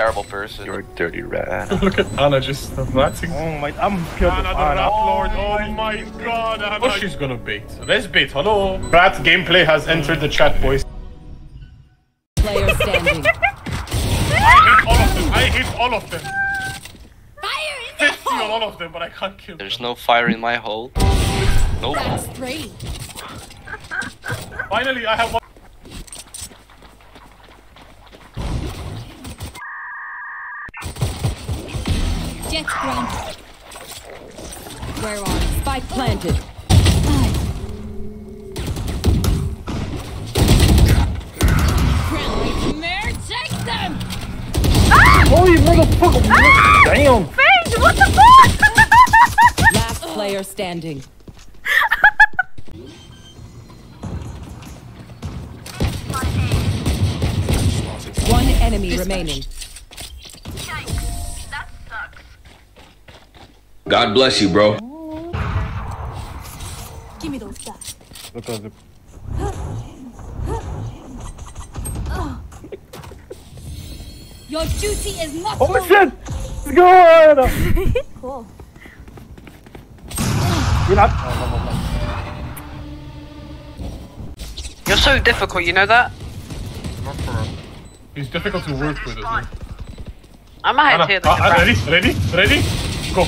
terrible person. You're a dirty rat. Look at Anna just ratting. Oh my, I'm scared Anna of the Rat Lord, oh my god, Anna. Oh, she's gonna bait. Let's bait, hello. Rat gameplay has entered the chat, boys. Player standing. I hit all of them, I hit all of them. Fire 50 on all of them, but I can't kill them. There's no fire in my hole. Nope. That's three. Finally, I have one. Planted. Nightmare! Holy motherfucker! Damn! Phase, what the fuck? Last player standing. One enemy remaining. God bless you, bro. Give those back. Look at the... Your duty is not Oh over. shit! Let's go, Anna! cool. You're not... Oh, no, no, no. You're so difficult, you know that? He's difficult to work with, isn't he? I might Anna, hear the uh, ready? Ready? Ready? Go.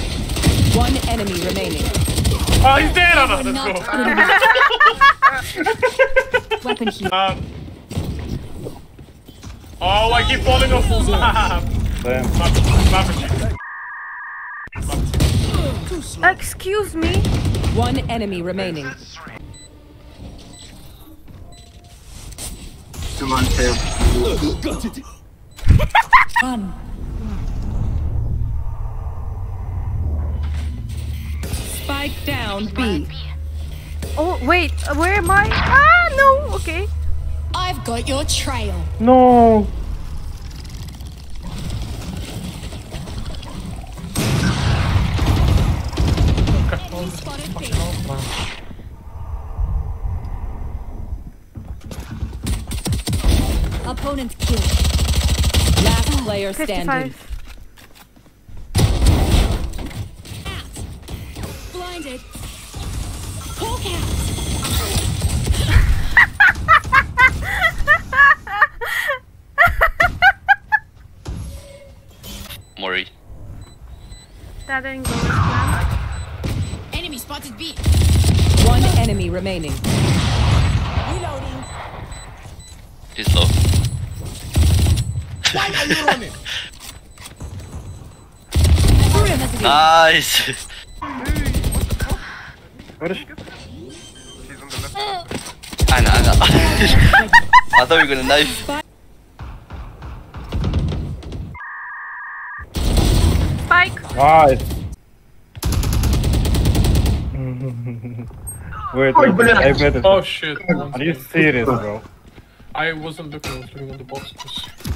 One enemy remaining. Oh, he's dead, Anna! Let's go. good. Weapon here. Um, oh, I keep falling off. Damn. Excuse me. One enemy remaining. Run. Spike down B. Oh, wait, where am I? Ah, no, okay. I've got your trail. No! Opponent killed. Last player standing. 55. Blinded. Hawk out. Mori. That didn't go as planned. Enemy spotted B. One enemy remaining. Reloading. He's low. Nice! What is... I know, I know. I thought you were gonna knife. Spike. Nice! wait, wait, wait, I bet it. Oh shit. Are you serious, bro? I wasn't looking, I was looking on the boxes.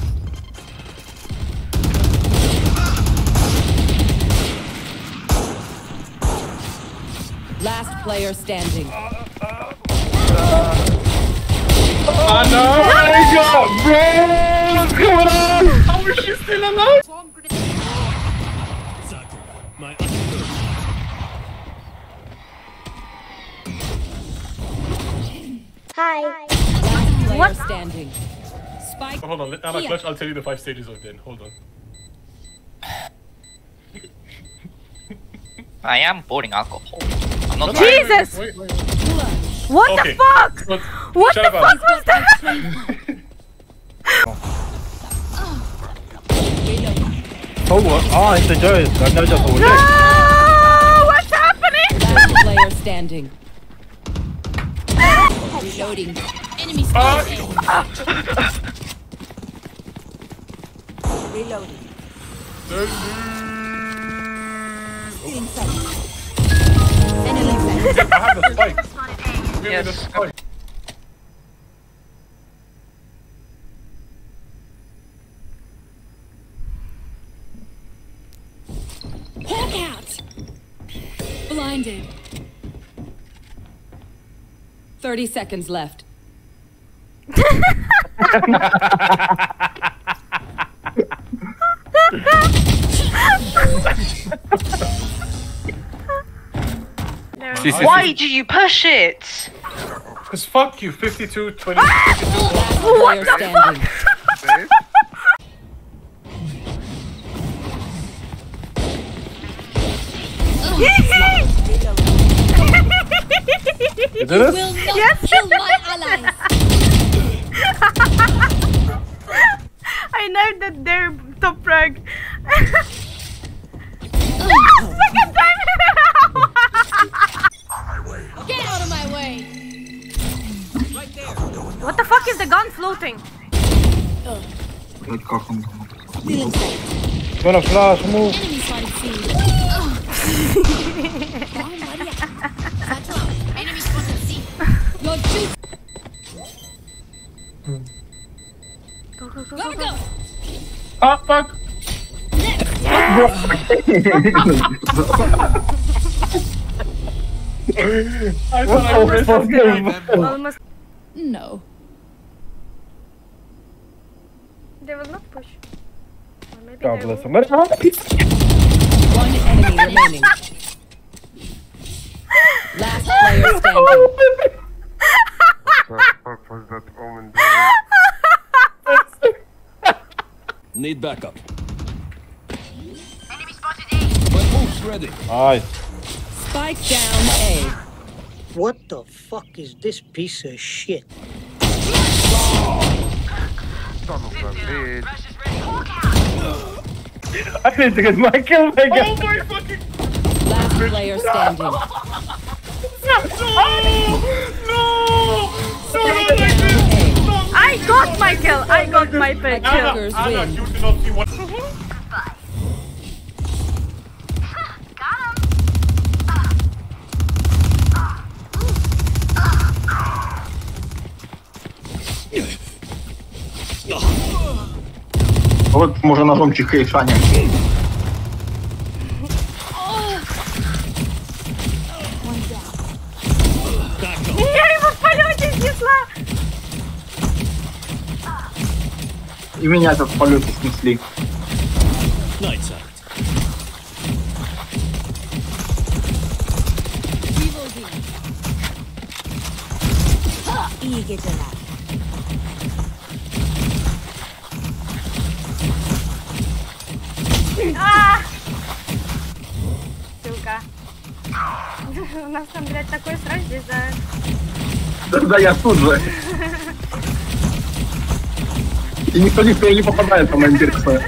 Last player standing. Anna! Oh my god, bro! What's going on? How is she still alive? Last player What? standing. Spike. Oh, hold on, let Anna clutch. I'll tell you the five stages of then. Hold on. I am boarding alcohol. I'm not. Jesus! Wait, wait. What Okay. the fuck? But What the up, fuck was that? So what? Ah, it's a joy. Ganda siya sa uli. No! What's happening? Last player standing. Reloading. Enemy spotted. Reloading. Enemy fence. I have the spike. Give me the spike. Hawk out. Blinded. 30 seconds left. Why do you push it? Because fuck you, 52, 20, Last ah! player standing. You did it? Will not kill my allies. I know that they're top rank. Get out of my way. What the fuck is the gun floating? Feeling safe. Gonna flash, move. Enemy spotted C. Enemy spotted C. Your juice. Go, go, go, Go, go, go. go. Ah, fuck. I thought I Oh, pressed fuck escape. him. Almost. No. They will not push. Or maybe God they bless will. him. Ah, One enemy remaining. Last player standing. Need backup. My ult's ready. Nice. Spike down A. What the fuck is this piece of shit? I need to get my kill back. Oh my fucking... Last player standing. No! Spike down A. I got my kill. I got my pick kill. Attackers Anna, you did not see what... Вот może ножом чихаешь, Аня. Я его в полете снесла. И меня этот в полете снесли. Lights out. İyi geceler. А! У нас там, блядь, такой срач здесь, да. Да, я тут же. И никто никто не попадает, что он попадет?